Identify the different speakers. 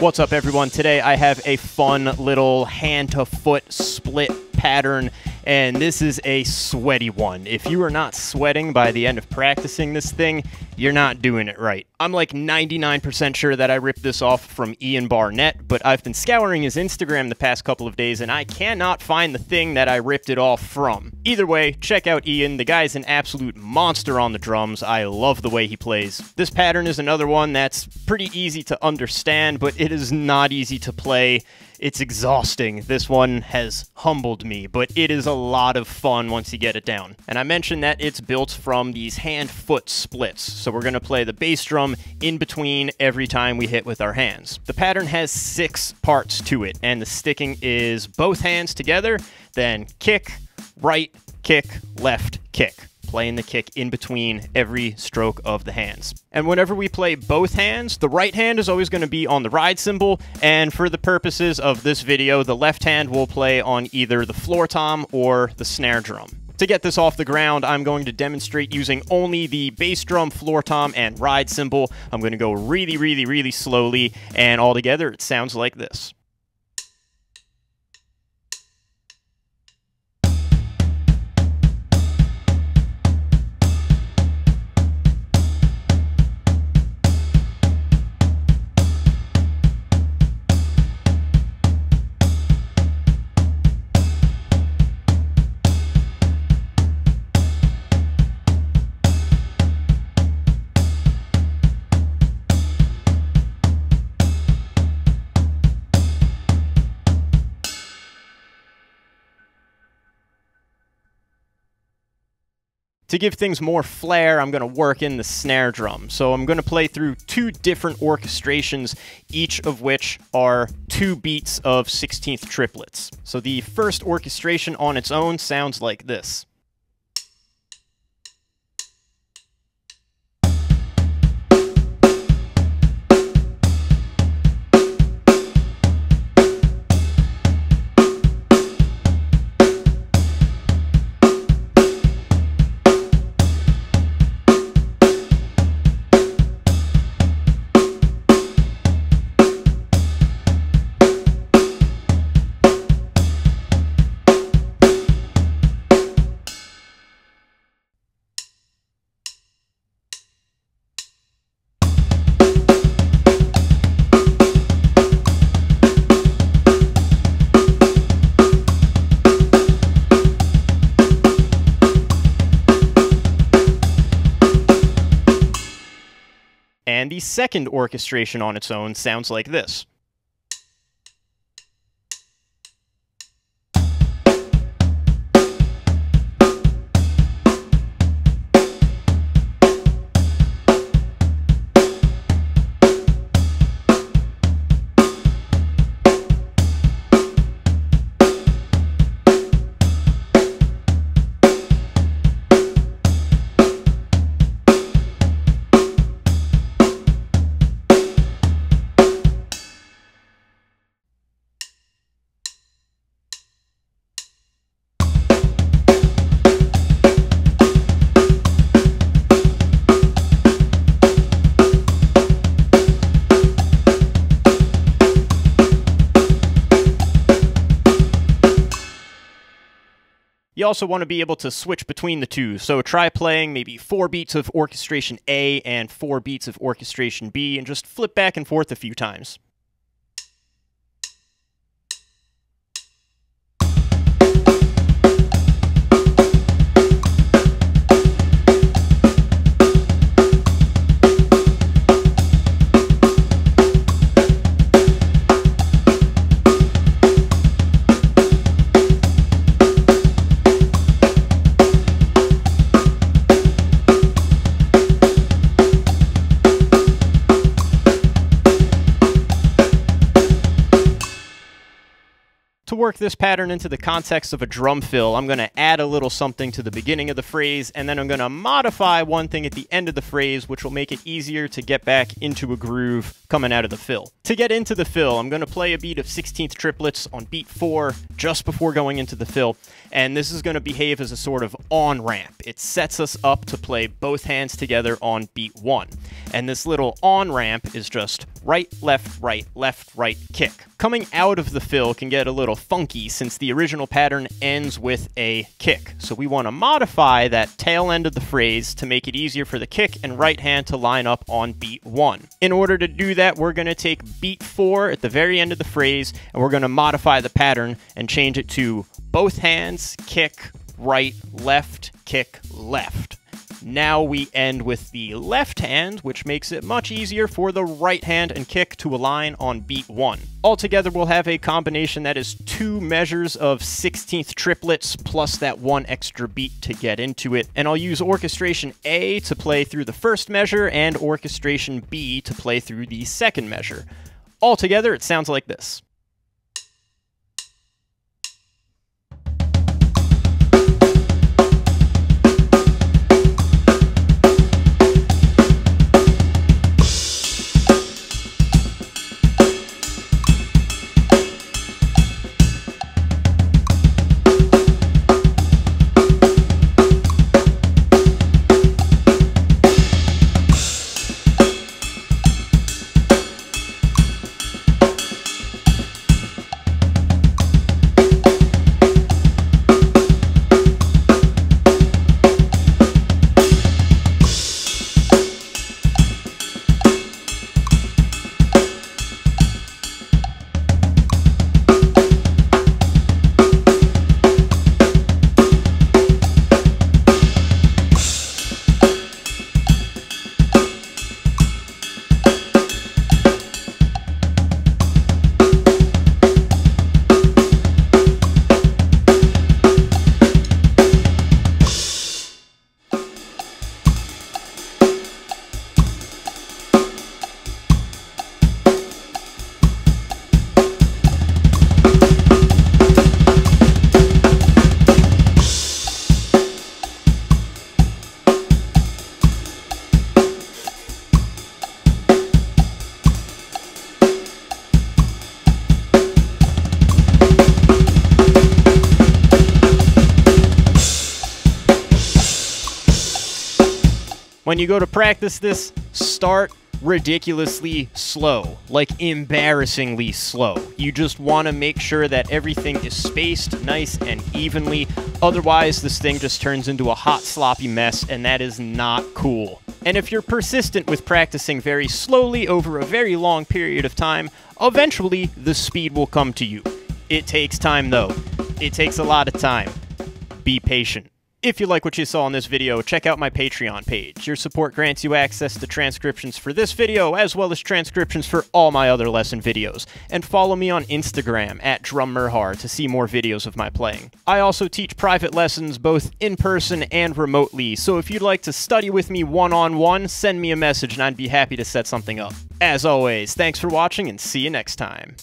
Speaker 1: What's up, everyone? Today I have a fun little hand to foot split pattern, and this is a sweaty one. If you are not sweating by the end of practicing this thing, you're not doing it right. I'm like 99% sure that I ripped this off from Ian Barnett, but I've been scouring his Instagram the past couple of days and I cannot find the thing that I ripped it off from. Either way, check out Ian. The guy's an absolute monster on the drums. I love the way he plays. This pattern is another one that's pretty easy to understand, but it is not easy to play. It's exhausting. This one has humbled me, but it is a lot of fun once you get it down. And I mentioned that it's built from these hand-foot splits, so we're to play the bass drum in between every time we hit with our hands. The pattern has six parts to it, and the sticking is both hands together, then kick, right, kick, left, kick playing the kick in between every stroke of the hands. And whenever we play both hands, the right hand is always going to be on the ride cymbal, and for the purposes of this video, the left hand will play on either the floor tom or the snare drum. To get this off the ground, I'm going to demonstrate using only the bass drum, floor tom, and ride cymbal. I'm going to go really, really, really slowly, and all together it sounds like this. To give things more flair, I'm going to work in the snare drum. So I'm going to play through two different orchestrations, each of which are two beats of 16th triplets. So the first orchestration on its own sounds like this. The second orchestration on its own sounds like this. You also want to be able to switch between the two, so try playing maybe four beats of orchestration A and four beats of orchestration B, and just flip back and forth a few times. Work this pattern into the context of a drum fill, I'm going to add a little something to the beginning of the phrase, and then I'm going to modify one thing at the end of the phrase, which will make it easier to get back into a groove coming out of the fill. To get into the fill, I'm going to play a beat of 16th triplets on beat 4 just before going into the fill, and this is going to behave as a sort of on-ramp. It sets us up to play both hands together on beat 1. And this little on-ramp is just right, left, right, left, right, kick. Coming out of the fill can get a little funky since the original pattern ends with a kick. So we want to modify that tail end of the phrase to make it easier for the kick and right hand to line up on beat 1. In order to do that, we're going to take beat 4 at the very end of the phrase and we're going to modify the pattern and change it to both hands, kick, right, left, kick, left. Now we end with the left hand, which makes it much easier for the right hand and kick to align on beat 1. Altogether, we'll have a combination that is two measures of 16th triplets plus that one extra beat to get into it. And I'll use orchestration A to play through the first measure and orchestration B to play through the second measure. Altogether, it sounds like this. You go to practice this, start ridiculously slow, like embarrassingly slow. You just want to make sure that everything is spaced nice and evenly. Otherwise, this thing just turns into a hot, sloppy mess, and that is not cool. And if you're persistent with practicing very slowly over a very long period of time, eventually the speed will come to you. It takes time, though. It takes a lot of time. Be patient. If you like what you saw in this video, check out my Patreon page. Your support grants you access to transcriptions for this video, as well as transcriptions for all my other lesson videos. And follow me on Instagram, at DrumMerhar, to see more videos of my playing. I also teach private lessons both in person and remotely, so if you'd like to study with me one-on-one, -on -one, send me a message and I'd be happy to set something up. As always, thanks for watching and see you next time.